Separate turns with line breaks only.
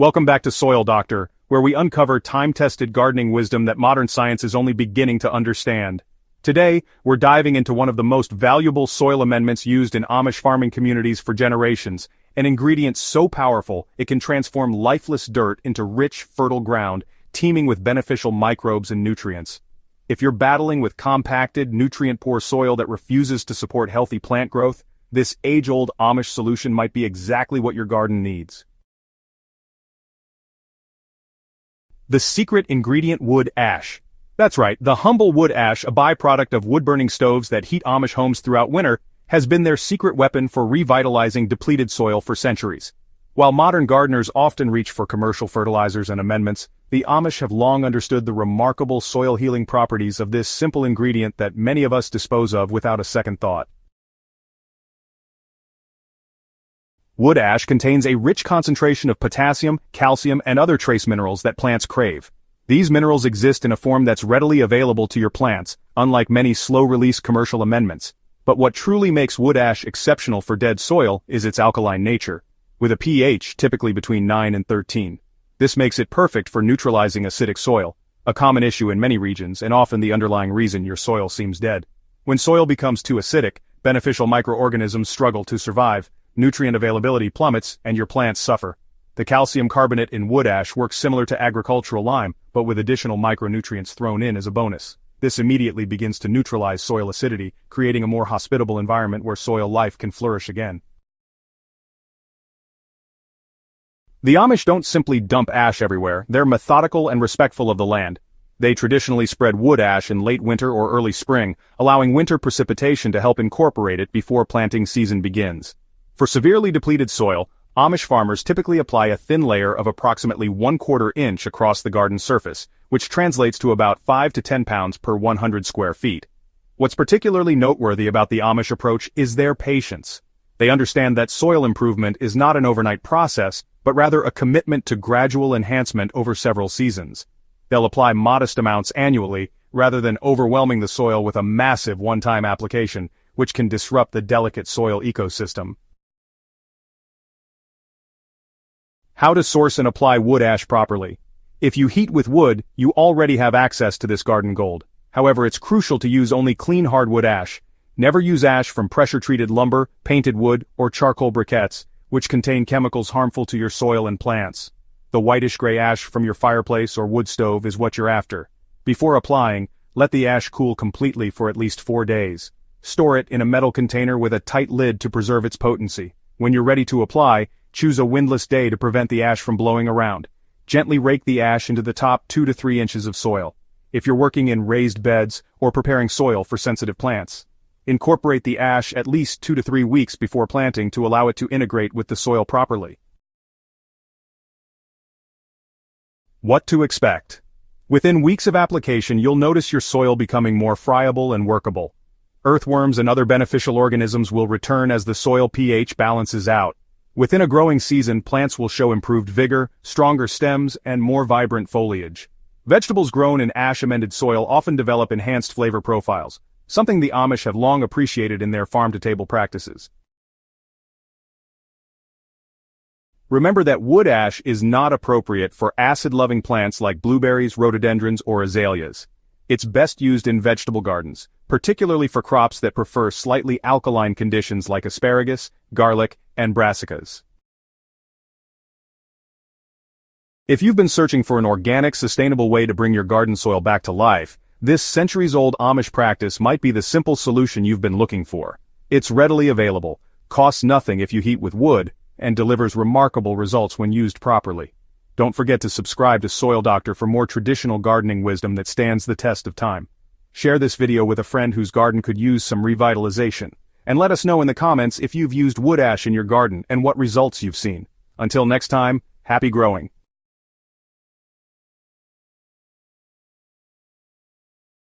Welcome back to Soil Doctor, where we uncover time-tested gardening wisdom that modern science is only beginning to understand. Today, we're diving into one of the most valuable soil amendments used in Amish farming communities for generations, an ingredient so powerful it can transform lifeless dirt into rich, fertile ground, teeming with beneficial microbes and nutrients. If you're battling with compacted, nutrient-poor soil that refuses to support healthy plant growth, this age-old Amish solution might be exactly what your garden needs. The secret ingredient wood ash. That's right, the humble wood ash, a byproduct of wood-burning stoves that heat Amish homes throughout winter, has been their secret weapon for revitalizing depleted soil for centuries. While modern gardeners often reach for commercial fertilizers and amendments, the Amish have long understood the remarkable soil-healing properties of this simple ingredient that many of us dispose of without a second thought. Wood ash contains a rich concentration of potassium, calcium, and other trace minerals that plants crave. These minerals exist in a form that's readily available to your plants, unlike many slow-release commercial amendments. But what truly makes wood ash exceptional for dead soil is its alkaline nature, with a pH typically between 9 and 13. This makes it perfect for neutralizing acidic soil, a common issue in many regions and often the underlying reason your soil seems dead. When soil becomes too acidic, beneficial microorganisms struggle to survive, nutrient availability plummets, and your plants suffer. The calcium carbonate in wood ash works similar to agricultural lime, but with additional micronutrients thrown in as a bonus. This immediately begins to neutralize soil acidity, creating a more hospitable environment where soil life can flourish again. The Amish don't simply dump ash everywhere, they're methodical and respectful of the land. They traditionally spread wood ash in late winter or early spring, allowing winter precipitation to help incorporate it before planting season begins. For severely depleted soil, Amish farmers typically apply a thin layer of approximately one quarter inch across the garden surface, which translates to about 5 to 10 pounds per 100 square feet. What's particularly noteworthy about the Amish approach is their patience. They understand that soil improvement is not an overnight process, but rather a commitment to gradual enhancement over several seasons. They'll apply modest amounts annually, rather than overwhelming the soil with a massive one-time application, which can disrupt the delicate soil ecosystem. How to source and apply wood ash properly. If you heat with wood, you already have access to this garden gold. However, it's crucial to use only clean hardwood ash, Never use ash from pressure-treated lumber, painted wood, or charcoal briquettes, which contain chemicals harmful to your soil and plants. The whitish-gray ash from your fireplace or wood stove is what you're after. Before applying, let the ash cool completely for at least four days. Store it in a metal container with a tight lid to preserve its potency. When you're ready to apply, choose a windless day to prevent the ash from blowing around. Gently rake the ash into the top 2 to 3 inches of soil. If you're working in raised beds or preparing soil for sensitive plants. Incorporate the ash at least two to three weeks before planting to allow it to integrate with the soil properly. What to expect. Within weeks of application you'll notice your soil becoming more friable and workable. Earthworms and other beneficial organisms will return as the soil pH balances out. Within a growing season plants will show improved vigor, stronger stems, and more vibrant foliage. Vegetables grown in ash-amended soil often develop enhanced flavor profiles, something the Amish have long appreciated in their farm-to-table practices. Remember that wood ash is not appropriate for acid-loving plants like blueberries, rhododendrons, or azaleas. It's best used in vegetable gardens, particularly for crops that prefer slightly alkaline conditions like asparagus, garlic, and brassicas. If you've been searching for an organic, sustainable way to bring your garden soil back to life, this centuries-old Amish practice might be the simple solution you've been looking for. It's readily available, costs nothing if you heat with wood, and delivers remarkable results when used properly. Don't forget to subscribe to Soil Doctor for more traditional gardening wisdom that stands the test of time. Share this video with a friend whose garden could use some revitalization. And let us know in the comments if you've used wood ash in your garden and what results you've seen. Until next time, happy growing.